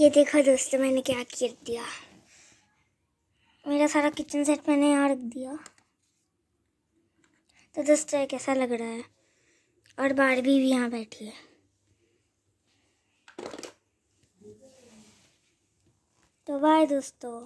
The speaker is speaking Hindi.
ये देखा दोस्तों, मैंने क्या कर दिया। मेरा सारा किचन सेट मैंने यहाँ रख दिया। तो दोस्तों कैसा लग रहा है? और बारबी भी यहाँ बैठी है। तो बाय दोस्तों।